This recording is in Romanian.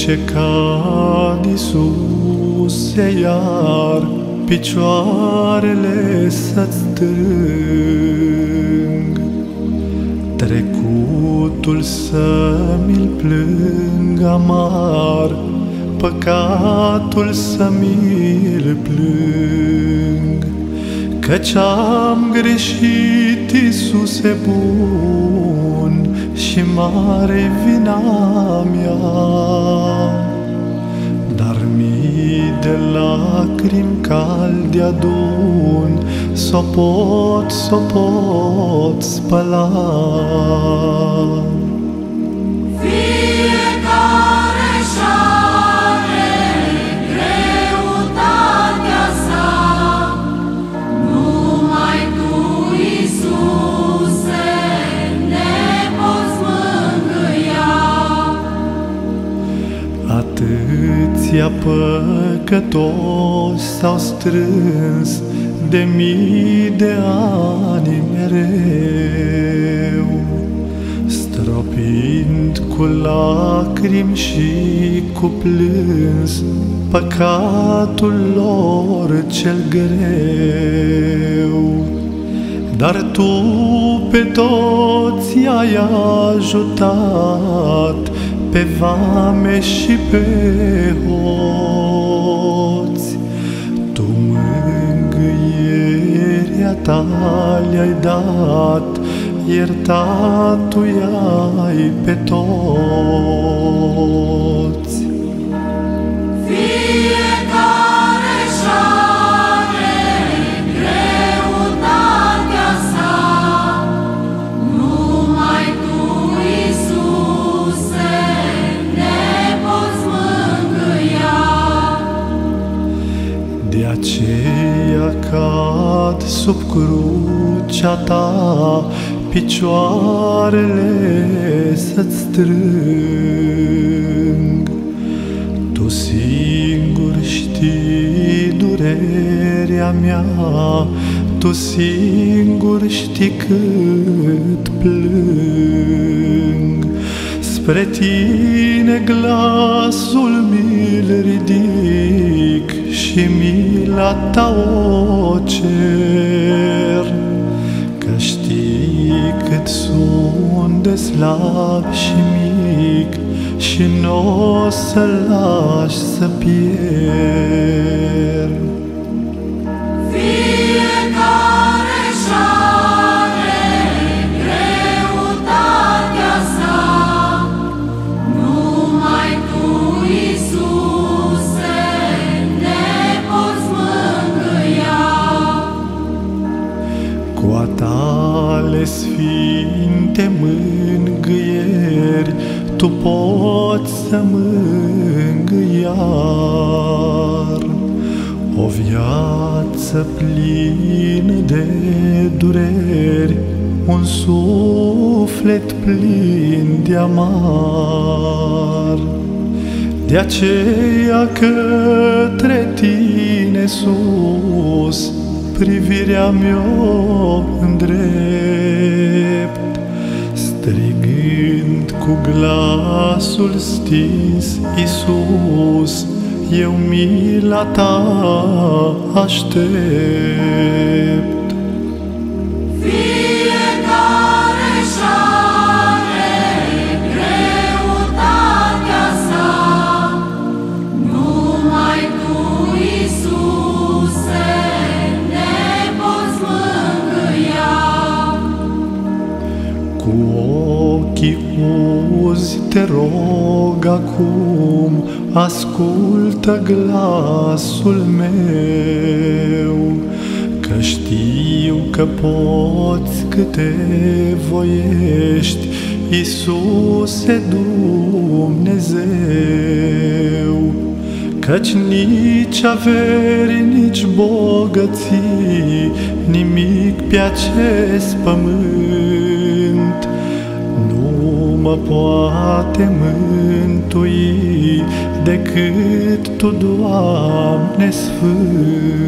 ce cad Iisuse, iar picioarele să-ți strâng. Trecutul să mi-l plâng amar, păcatul să mi-l plâng. Căci am greșit, Iisuse bun, și mare vina mea. Dar mii de lacrimi calde adun, S-o pot, s-o pot spăla. Atâția păcătoși s-au strâns de mii de ani mereu, stropind cu lacrimi și cu plâns păcatul lor cel greu. Dar Tu pe toți ai ajutat, pe vame și pe hoți. Tu mângâierea Ta le-ai dat, iertat Tu ai pe toți. De aceea cad sub crucea ta, picioarele să-ți strâng. Tu singur știi durerea mea, Tu singur știi cât plâng. Spre tine glasul mi-l ridic și mila ta o cer. Că știi cât sunt de slab și mic și nu o să lași să pierd. Tu poți să mângâi iar. O viață plină de dureri, un suflet plin de amar. De aceea către tine sus, privirea mea îndrept, strigând cu glasul stins, Iisus, eu mila ta aștept. Fiecare ochii uzi te rog acum, ascultă glasul meu, că știu că poți câte voiești, Iisuse Dumnezeu. Căci nici averi, nici bogății, nimic pe acest pământ nu mă poate mântui decât Tu, Doamne Sfânt.